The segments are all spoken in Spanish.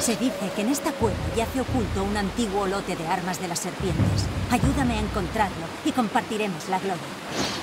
Se dice que en esta cueva yace oculto un antiguo lote de armas de las serpientes. Ayúdame a encontrarlo y compartiremos la gloria.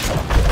Shut up.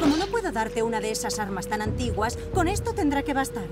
Como no puedo darte una de esas armas tan antiguas, con esto tendrá que bastar.